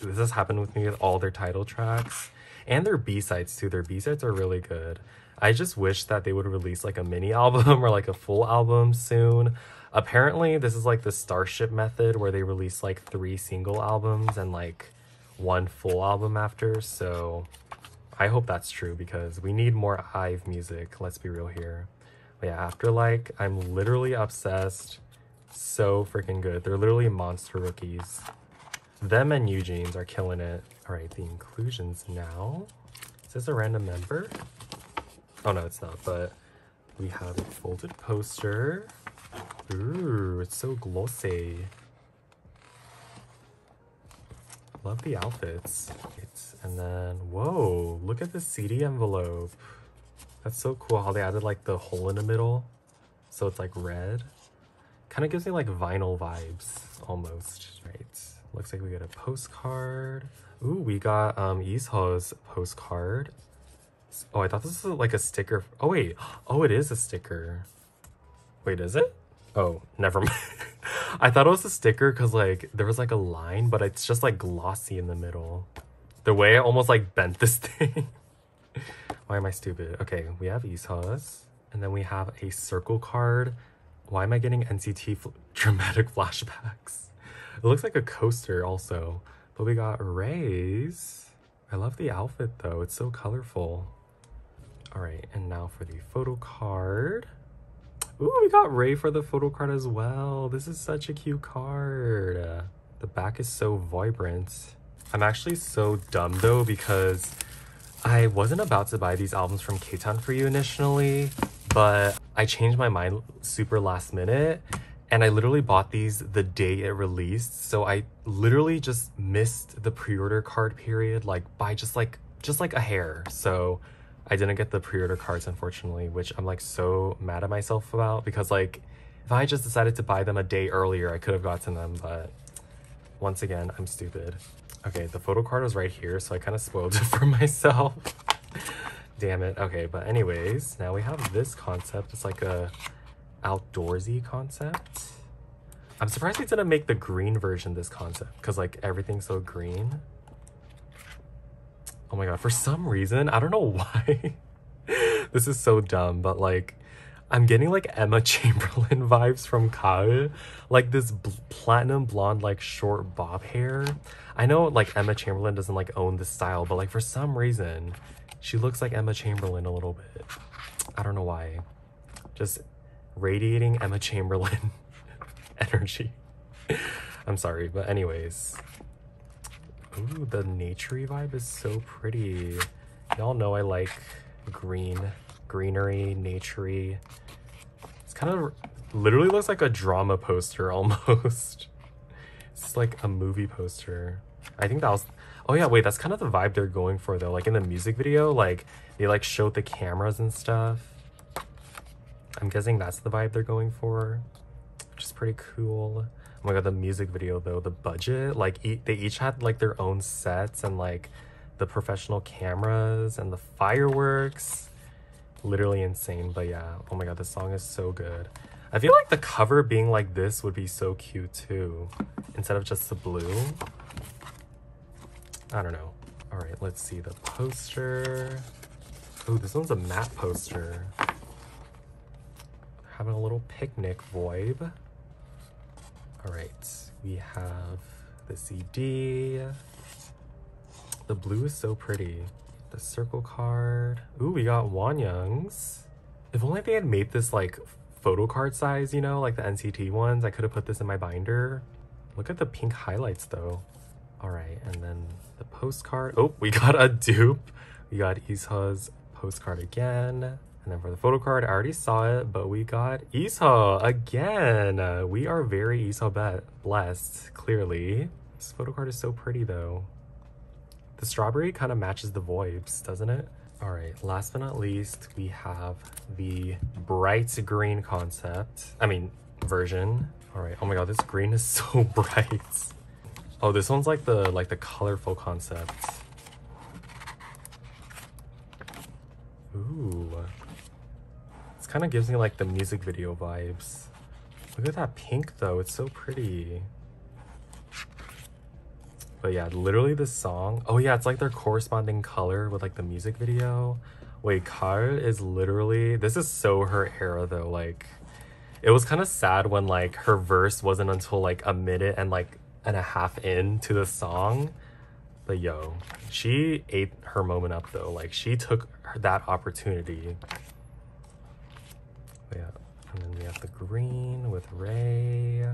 this has happened with me with all their title tracks and their B-sides too. Their B-sides are really good. I just wish that they would release like a mini album or like a full album soon. Apparently, this is like the Starship method where they release like three single albums and like one full album after. So I hope that's true because we need more IVE music. Let's be real here. But yeah, Afterlike, I'm literally obsessed. So freaking good. They're literally monster rookies. Them and Jeans are killing it. All right, the inclusions now. Is this a random member? Oh no, it's not, but we have a folded poster. Ooh, it's so glossy. Love the outfits. It's, and then, whoa, look at the CD envelope. That's so cool how they added like the hole in the middle. So it's like red. Kind of gives me like vinyl vibes almost, right? looks like we got a postcard. Ooh, we got um Isho's postcard. Oh, I thought this was like a sticker. Oh, wait. Oh, it is a sticker. Wait, is it? Oh, never mind. I thought it was a sticker because like there was like a line, but it's just like glossy in the middle. The way I almost like bent this thing. Why am I stupid? Okay, we have Isha's. And then we have a circle card. Why am I getting NCT fl dramatic flashbacks? It looks like a coaster also. But we got Rei's. I love the outfit though. It's so colorful. All right, and now for the photo card. Ooh, we got Rei for the photo card as well. This is such a cute card. The back is so vibrant. I'm actually so dumb though because I wasn't about to buy these albums from Ktown4u initially, but I changed my mind super last minute and I literally bought these the day it released. So I literally just missed the pre-order card period like by just like just like a hair. So I didn't get the pre-order cards unfortunately, which I'm like so mad at myself about because like if I just decided to buy them a day earlier, I could have gotten them, but once again, I'm stupid. Okay, the photo card was right here, so I kind of spoiled it for myself. Damn it. Okay, but anyways, now we have this concept. It's like a outdoorsy concept. I'm surprised they didn't make the green version this concept because like everything's so green. Oh my god, for some reason, I don't know why. this is so dumb, but like, I'm getting like Emma Chamberlain vibes from Kae. Like this bl platinum blonde, like short bob hair. I know like Emma Chamberlain doesn't like own this style, but like for some reason, she looks like Emma Chamberlain a little bit. I don't know why. Just radiating Emma Chamberlain energy. I'm sorry, but anyways, Ooh, the naturey vibe is so pretty. Y'all know I like green, greenery, naturey. It's kind of literally looks like a drama poster almost. it's like a movie poster. I think that was, oh yeah, wait, that's kind of the vibe they're going for though. Like in the music video, like they like showed the cameras and stuff. I'm guessing that's the vibe they're going for, which is pretty cool. Oh my god, the music video though, the budget, like e they each had like their own sets and like the professional cameras and the fireworks. Literally insane, but yeah, oh my god, this song is so good. I feel like the cover being like this would be so cute too, instead of just the blue. I don't know. All right, let's see the poster. Oh, this one's a matte poster. Having a little picnic vibe. All right, we have the CD. The blue is so pretty. The circle card. Ooh, we got Wonyoung's. If only they had made this like photo card size, you know, like the NCT ones, I could have put this in my binder. Look at the pink highlights though. All right, and then the postcard. Oh, we got a dupe. We got Isha's postcard again. And then for the photo card, I already saw it, but we got Isha again. We are very Isha blessed, clearly. This photo card is so pretty though. The strawberry kind of matches the vibes, doesn't it? All right, last but not least, we have the bright green concept. I mean, version. All right, oh my God, this green is so bright. Oh, this one's like the like the colorful concept. Ooh. This kind of gives me like the music video vibes. Look at that pink though, it's so pretty. But yeah, literally this song, oh yeah, it's like their corresponding color with like the music video. Wait, Kar is literally, this is so her era though, like, it was kind of sad when like her verse wasn't until like a minute and like and a half into the song. But yo, she ate her moment up though. Like she took that opportunity yeah, and then we have the green with Rei.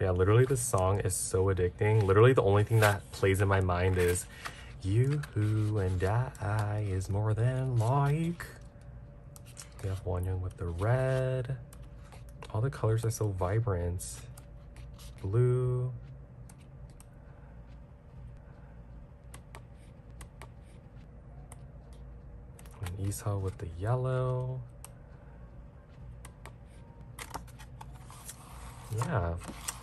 Yeah, literally the song is so addicting. Literally the only thing that plays in my mind is you who and I is more than like. We have Wonyoung with the red. All the colors are so vibrant. Blue. And Isha with the yellow. yeah,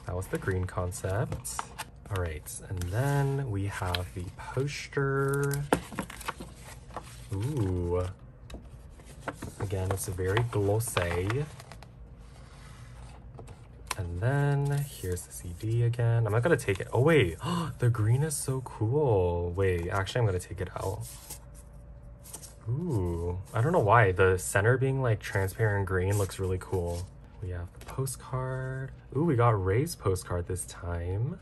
That was the green concept. All right, and then we have the poster. Ooh. Again, it's very glossy. And then here's the CD again. I'm not gonna take it. Oh wait, the green is so cool. Wait, actually I'm gonna take it out. Ooh, I don't know why. The center being like transparent green looks really cool. We have the postcard. Ooh, we got Rei's postcard this time.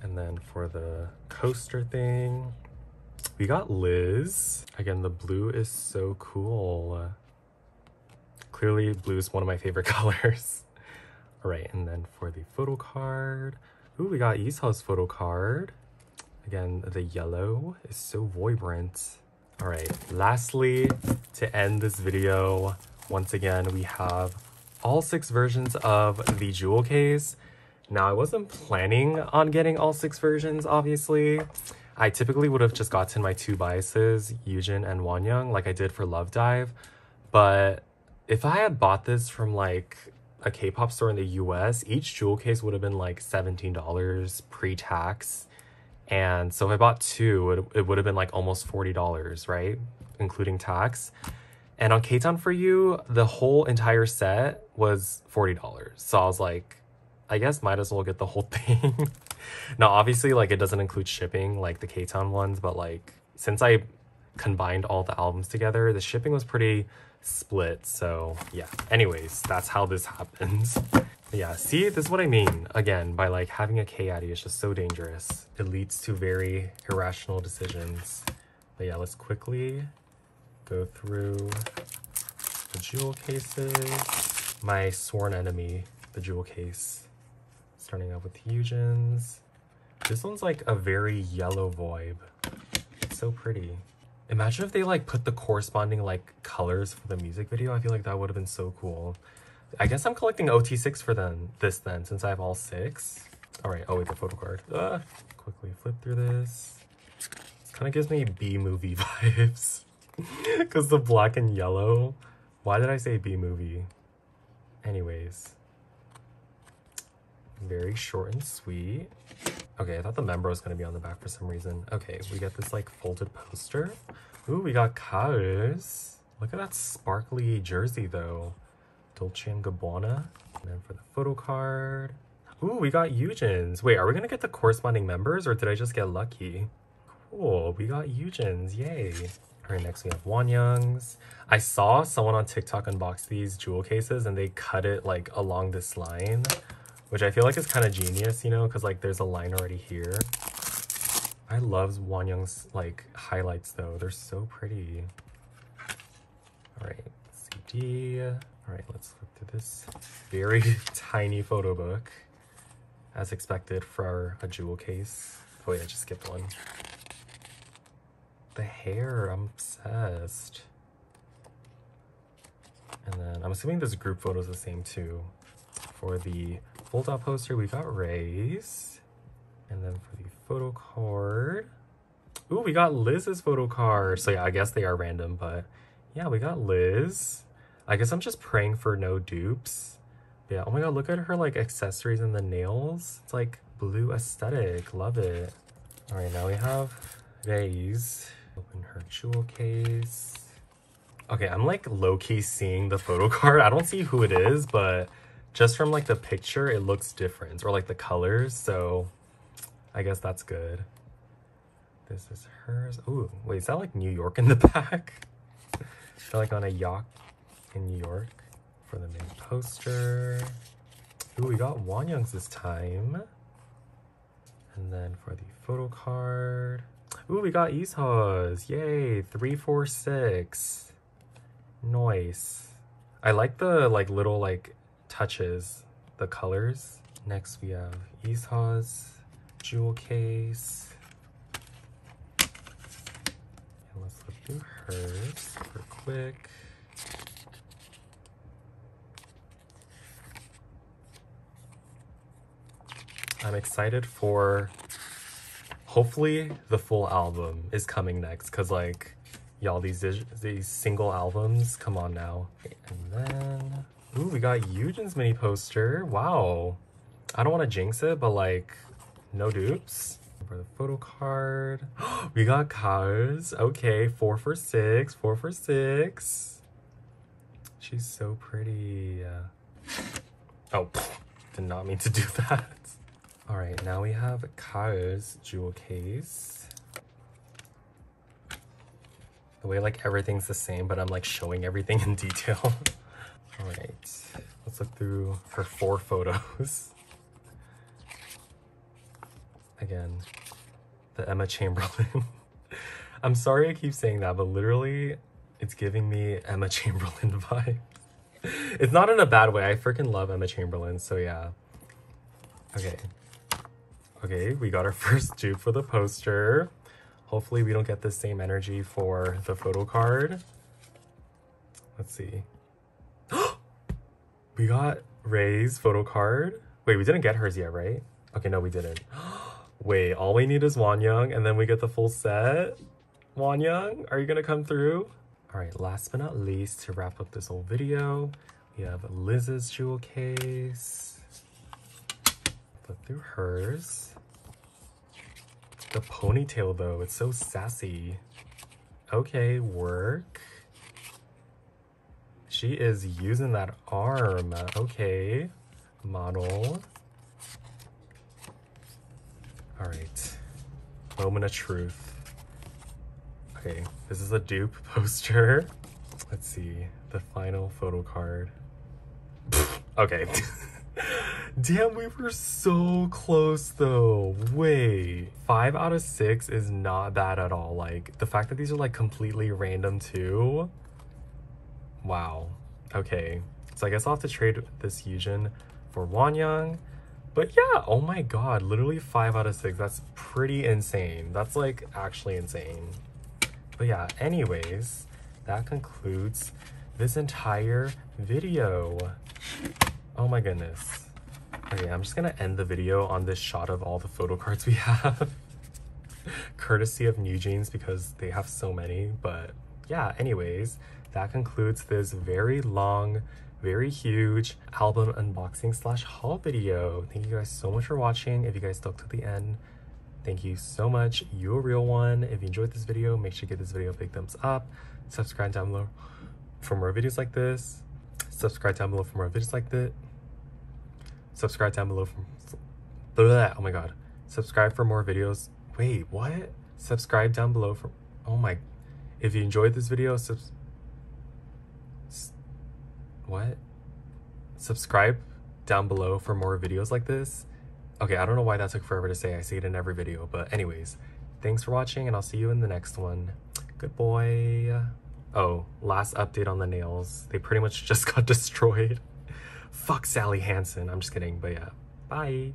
And then for the coaster thing, we got Liz. Again, the blue is so cool. Clearly, blue is one of my favorite colors. All right, and then for the photo card, ooh, we got Leeseo's photo card. Again, the yellow is so vibrant. All right, lastly, to end this video, once again, we have all six versions of the jewel case. Now, I wasn't planning on getting all six versions, obviously. I typically would have just gotten my two biases, Yujin and Wonyoung, like I did for Love Dive. But if I had bought this from like a K-pop store in the US, each jewel case would have been like $17 pre-tax. And so if I bought two, it, it would have been like almost $40, right? Including tax. And on Ktown4u, the whole entire set was $40. So I was like, I guess might as well get the whole thing. now, obviously, like it doesn't include shipping like the K-Town ones, but like since I combined all the albums together, the shipping was pretty split. So yeah, anyways, that's how this happens. yeah, see, this is what I mean. Again, by like having a K Addy is just so dangerous. It leads to very irrational decisions. But yeah, let's quickly go through the jewel cases. My sworn enemy, the jewel case. Starting out with Yujin's. This one's like a very yellow vibe. It's so pretty. Imagine if they like put the corresponding like colors for the music video. I feel like that would have been so cool. I guess I'm collecting OT6 for then this then since I have all six. All right, oh wait, the photo card. Uh, quickly flip through this. This kind of gives me B movie vibes because the black and yellow. Why did I say B movie? Anyways, very short and sweet. Okay, I thought the member was gonna be on the back for some reason. Okay, we got this like folded poster. Ooh, we got Kaos. Look at that sparkly jersey though. Dolce & Gabbana. And then for the photo card. Ooh, we got Yujin's. Wait, are we gonna get the corresponding members or did I just get lucky? Cool, we got Yujin's, yay. All right, next we have Wonyoung's. I saw someone on TikTok unbox these jewel cases and they cut it like along this line which I feel like is kind of genius, you know, because like there's a line already here. I love Wonyoung's like highlights though. They're so pretty. All right, CD. All right, let's look through this very tiny photo book as expected for a jewel case. Oh yeah, I just skipped one. The hair, I'm obsessed. And then I'm assuming this group photo is the same too. For the fold-out poster, we got Rei's. And then for the photo card, ooh, we got Liz's photo card. So yeah, I guess they are random, but yeah, we got Liz. I guess I'm just praying for no dupes. Yeah, oh my god, look at her like accessories and the nails. It's like blue aesthetic, love it. All right, now we have Rei's. Open her jewel case. Okay, I'm like low-key seeing the photo card. I don't see who it is, but just from like the picture, it looks different or like the colors. So I guess that's good. This is hers. Oh, wait, is that like New York in the back? They're like on a yacht in New York for the main poster. Ooh, we got Wonyoung's this time. And then for the photo card. Ooh, we got Leeseo's. Yay, 346. Nice. I like the like little like touches the colors. Next we have Leeseo's jewel case. And let's look through hers super quick. I'm excited for hopefully the full album is coming next because like y'all these these single albums come on now and then Ooh, we got Yujin's mini poster. Wow. I don't want to jinx it, but like, no dupes. For the photo card. we got cars. Okay, four for six. Four for six. She's so pretty. Oh, did not mean to do that. All right, now we have Gaeul's jewel case. The way like everything's the same, but I'm like showing everything in detail. All right, let's look through her four photos. Again, the Emma Chamberlain. I'm sorry I keep saying that, but literally it's giving me Emma Chamberlain vibe. It's not in a bad way. I freaking love Emma Chamberlain, so yeah. Okay. Okay, we got our first dupe for the poster. Hopefully we don't get the same energy for the photo card. Let's see. We got Rei's photo card. Wait, we didn't get hers yet, right? Okay, no, we didn't. Wait, all we need is Wonyoung, and then we get the full set? Wonyoung, are you gonna come through? All right, last but not least, to wrap up this whole video, we have Liz's jewel case. Flip through hers. The ponytail though, it's so sassy. Okay, work. She is using that arm. Okay, model. All right, moment of truth. Okay, this is a dupe poster. Let's see, the final photo card. okay. Damn, we were so close though. Wait, five out of six is not bad at all. Like the fact that these are like completely random too. Wow. Okay, so I guess I'll have to trade this Yujin for Wonyoung. But yeah, oh my god, literally five out of six. That's pretty insane. That's like actually insane. But yeah, anyways, that concludes this entire video. Oh my goodness. Okay, I'm just gonna end the video on this shot of all the photo cards we have. Courtesy of NewJeans because they have so many. But yeah, anyways, that concludes this very long, very huge album unboxing slash haul video. Thank you guys so much for watching. If you guys stuck to the end, Thank you so much. You're a real one. If you enjoyed this video, make sure to give this video a big thumbs up. Subscribe down below for more videos like this. Subscribe down below for more videos like this. Subscribe down below for... Blah, oh my god. Subscribe for more videos. Wait, what? Subscribe down below for... Oh my... If you enjoyed this video, subs... What? Subscribe down below for more videos like this. Okay, I don't know why that took forever to say. I say it in every video. But anyways, thanks for watching and I'll see you in the next one. Good boy. Oh, last update on the nails. They pretty much just got destroyed. Fuck Sally Hansen. I'm just kidding, but yeah. Bye.